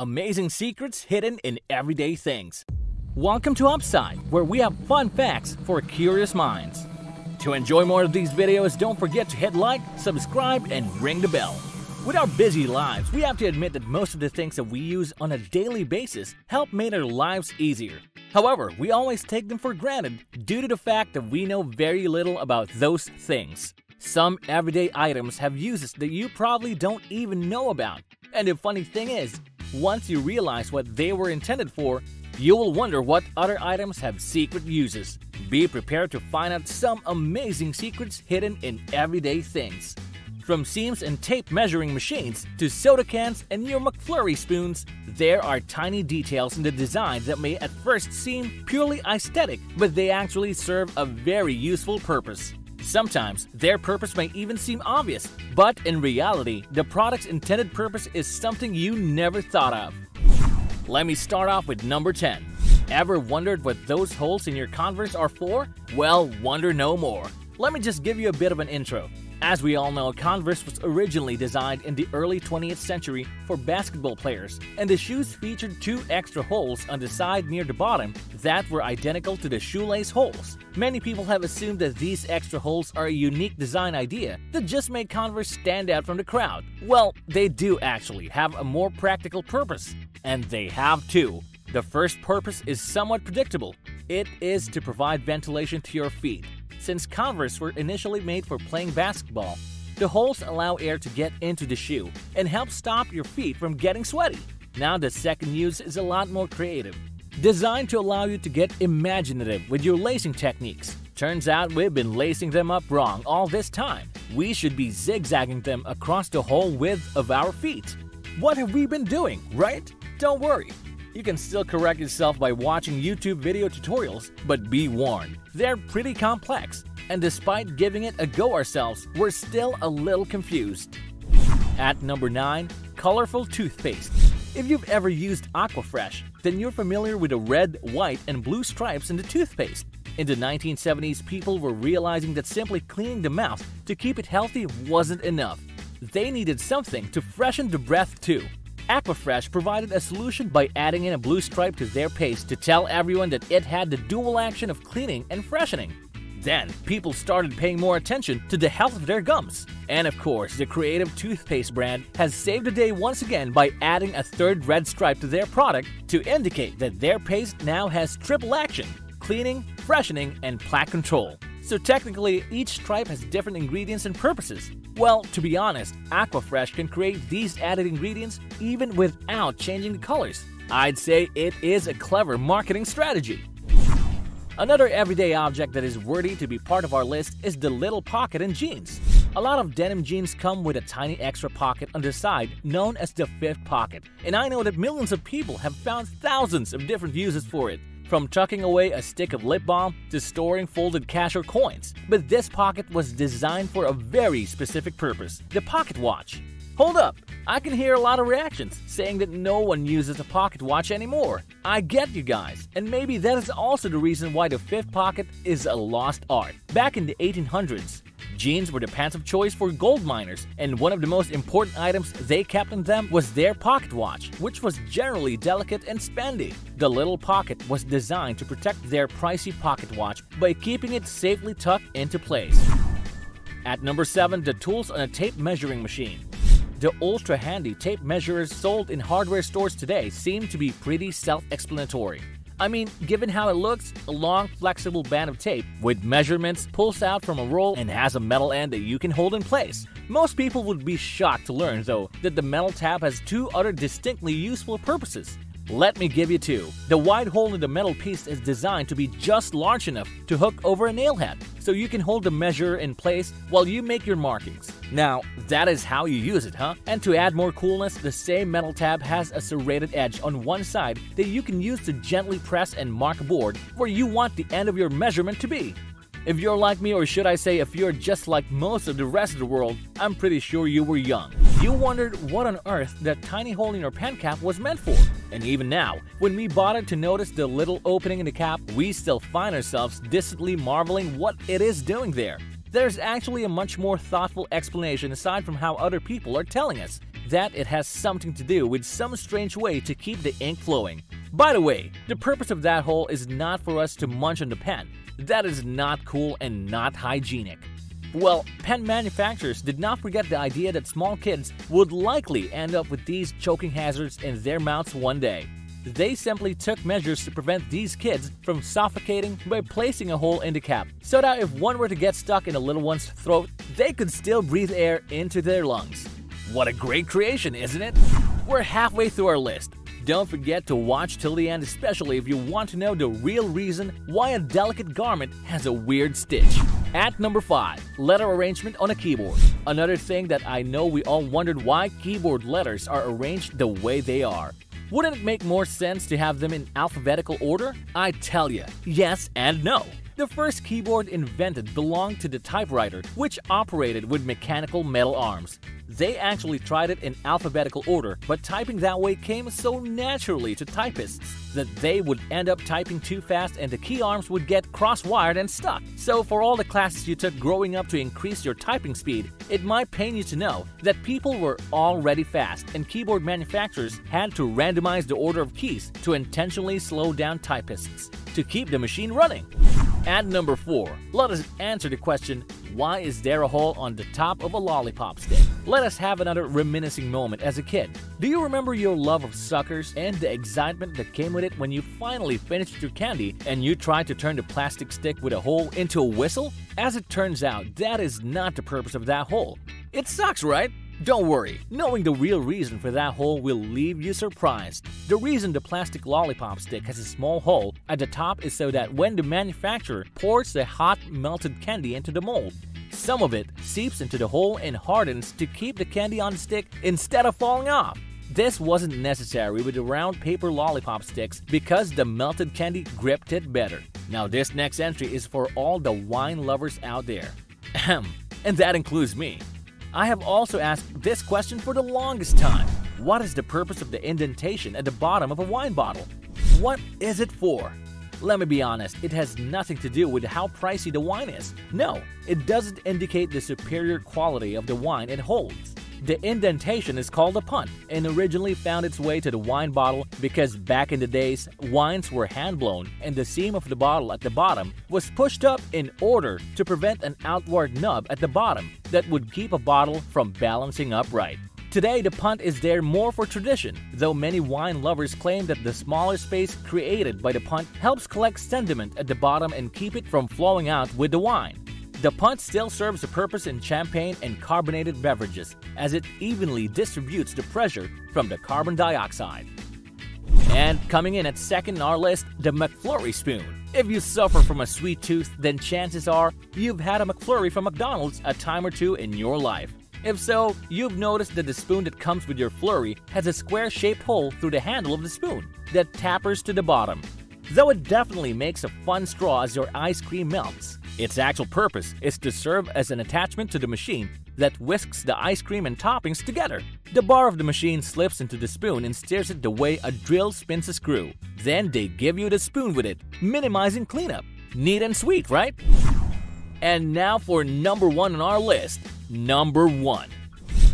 Amazing secrets hidden in everyday things. Welcome to Upside, where we have fun facts for curious minds. To enjoy more of these videos, don't forget to hit like, subscribe, and ring the bell. With our busy lives, we have to admit that most of the things that we use on a daily basis help make our lives easier. However, we always take them for granted due to the fact that we know very little about those things. Some everyday items have uses that you probably don't even know about. And the funny thing is, once you realize what they were intended for, you will wonder what other items have secret uses. Be prepared to find out some amazing secrets hidden in everyday things. From seams and tape measuring machines to soda cans and your McFlurry spoons, there are tiny details in the design that may at first seem purely aesthetic, but they actually serve a very useful purpose. Sometimes their purpose may even seem obvious, but in reality, the product's intended purpose is something you never thought of. Let me start off with number 10. Ever wondered what those holes in your Converse are for? Well, wonder no more. Let me just give you a bit of an intro. As we all know, Converse was originally designed in the early 20th century for basketball players, and the shoes featured two extra holes on the side near the bottom that were identical to the shoelace holes. Many people have assumed that these extra holes are a unique design idea that just made Converse stand out from the crowd. Well, they do actually have a more practical purpose, and they have two. The first purpose is somewhat predictable. It is to provide ventilation to your feet. Since Converse were initially made for playing basketball, the holes allow air to get into the shoe and help stop your feet from getting sweaty. Now, the second use is a lot more creative. Designed to allow you to get imaginative with your lacing techniques. Turns out we've been lacing them up wrong all this time. We should be zigzagging them across the whole width of our feet. What have we been doing, right? Don't worry, you can still correct yourself by watching YouTube video tutorials, but be warned, they're pretty complex, and despite giving it a go ourselves, we're still a little confused. At number 9, colorful toothpaste. If you've ever used Aquafresh, then you're familiar with the red, white, and blue stripes in the toothpaste. In the 1970s, people were realizing that simply cleaning the mouth to keep it healthy wasn't enough. They needed something to freshen the breath too. Aquafresh provided a solution by adding in a blue stripe to their paste to tell everyone that it had the dual action of cleaning and freshening. Then, people started paying more attention to the health of their gums. And of course, the creative toothpaste brand has saved the day once again by adding a third red stripe to their product to indicate that their paste now has triple action cleaning, freshening, and plaque control. So technically, each stripe has different ingredients and purposes. Well, to be honest, Aquafresh can create these added ingredients even without changing the colors. I'd say it is a clever marketing strategy. Another everyday object that is worthy to be part of our list is the little pocket in jeans. A lot of denim jeans come with a tiny extra pocket on the side known as the fifth pocket, and I know that millions of people have found thousands of different uses for it from tucking away a stick of lip balm to storing folded cash or coins. But this pocket was designed for a very specific purpose the pocket watch. Hold up, I can hear a lot of reactions saying that no one uses a pocket watch anymore. I get you guys, and maybe that is also the reason why the fifth pocket is a lost art. Back in the 1800s, Jeans were the pants of choice for gold miners, and one of the most important items they kept in them was their pocket watch, which was generally delicate and spendy. The little pocket was designed to protect their pricey pocket watch by keeping it safely tucked into place. At number 7, the tools on a tape measuring machine. The ultra handy tape measurers sold in hardware stores today seem to be pretty self explanatory. I mean, given how it looks, a long, flexible band of tape with measurements pulls out from a roll and has a metal end that you can hold in place. Most people would be shocked to learn, though, that the metal tab has two other distinctly useful purposes. Let me give you two. The wide hole in the metal piece is designed to be just large enough to hook over a nail head, so you can hold the measure in place while you make your markings. Now, that is how you use it, huh? And to add more coolness, the same metal tab has a serrated edge on one side that you can use to gently press and mark a board where you want the end of your measurement to be. If you're like me, or should I say, if you're just like most of the rest of the world, I'm pretty sure you were young. You wondered what on earth that tiny hole in your pen cap was meant for. And even now, when we bothered to notice the little opening in the cap, we still find ourselves distantly marveling what it is doing there. There's actually a much more thoughtful explanation aside from how other people are telling us. that it has something to do with some strange way to keep the ink flowing. By the way, the purpose of that hole is not for us to munch on the pen. That is not cool and not hygienic. Well, pen manufacturers did not forget the idea that small kids would likely end up with these choking hazards in their mouths one day. They simply took measures to prevent these kids from suffocating by placing a hole in the cap, so that if one were to get stuck in a little one's throat, they could still breathe air into their lungs. What a great creation, isn't it? We're halfway through our list. Don't forget to watch till the end, especially if you want to know the real reason why a delicate garment has a weird stitch. At number 5, letter arrangement on a keyboard. Another thing that I know we all wondered why keyboard letters are arranged the way they are. Wouldn't it make more sense to have them in alphabetical order? I tell you, yes and no. The first keyboard invented belonged to the typewriter, which operated with mechanical metal arms. They actually tried it in alphabetical order, but typing that way came so naturally to typists that they would end up typing too fast and the key arms would get cross-wired and stuck. So for all the classes you took growing up to increase your typing speed, it might pain you to know that people were already fast and keyboard manufacturers had to randomize the order of keys to intentionally slow down typists to keep the machine running. At number 4, let us answer the question, why is there a hole on the top of a lollipop stick? Let us have another reminiscing moment as a kid. Do you remember your love of suckers and the excitement that came with it when you finally finished your candy and you tried to turn the plastic stick with a hole into a whistle? As it turns out, that is not the purpose of that hole. It sucks, right? Don't worry, knowing the real reason for that hole will leave you surprised. The reason the plastic lollipop stick has a small hole at the top is so that when the manufacturer pours the hot melted candy into the mold, some of it seeps into the hole and hardens to keep the candy on the stick instead of falling off. This wasn't necessary with the round paper lollipop sticks because the melted candy gripped it better. Now this next entry is for all the wine lovers out there. Ahem, and that includes me. I have also asked this question for the longest time. What is the purpose of the indentation at the bottom of a wine bottle? What is it for? Let me be honest, it has nothing to do with how pricey the wine is. No, it doesn't indicate the superior quality of the wine it holds. The indentation is called a punt and originally found its way to the wine bottle because back in the days, wines were hand blown and the seam of the bottle at the bottom was pushed up in order to prevent an outward nub at the bottom that would keep a bottle from balancing upright. Today, the punt is there more for tradition, though many wine lovers claim that the smaller space created by the punt helps collect sediment at the bottom and keep it from flowing out with the wine. The punt still serves a purpose in champagne and carbonated beverages, as it evenly distributes the pressure from the carbon dioxide. And coming in at second on our list, the McFlurry spoon. If you suffer from a sweet tooth, then chances are you've had a McFlurry from McDonald's a time or two in your life. If so, you've noticed that the spoon that comes with your flurry has a square-shaped hole through the handle of the spoon that tapers to the bottom. Though it definitely makes a fun straw as your ice cream melts, its actual purpose is to serve as an attachment to the machine that whisks the ice cream and toppings together. The bar of the machine slips into the spoon and steers it the way a drill spins a screw. Then they give you the spoon with it, minimizing cleanup. Neat and sweet, right? And now for number one on our list. Number one.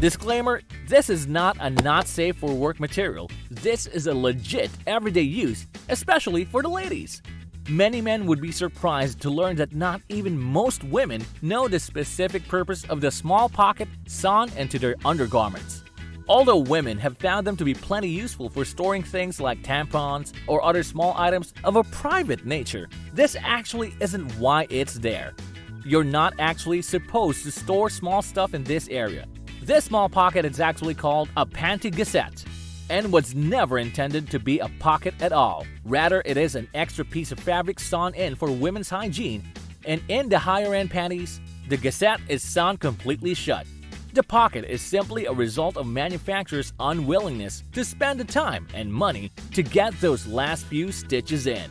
Disclaimer this is not a not safe for work material. This is a legit everyday use, especially for the ladies. Many men would be surprised to learn that not even most women know the specific purpose of the small pocket sewn into their undergarments. Although women have found them to be plenty useful for storing things like tampons or other small items of a private nature, this actually isn't why it's there. You're not actually supposed to store small stuff in this area. This small pocket is actually called a panty gusset and was never intended to be a pocket at all. Rather, it is an extra piece of fabric sewn in for women's hygiene, and in the higher end panties, the gusset is sewn completely shut. The pocket is simply a result of manufacturers' unwillingness to spend the time and money to get those last few stitches in.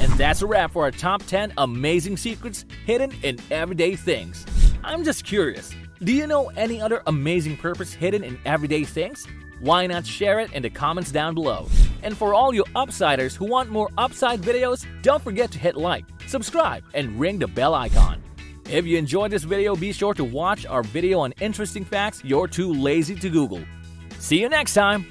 And that's a wrap for our top 10 amazing secrets hidden in everyday things. I'm just curious, do you know any other amazing purpose hidden in everyday things? why not share it in the comments down below? And for all you upsiders who want more upside videos, don't forget to hit like, subscribe, and ring the bell icon. If you enjoyed this video, be sure to watch our video on interesting facts you're too lazy to Google. See you next time.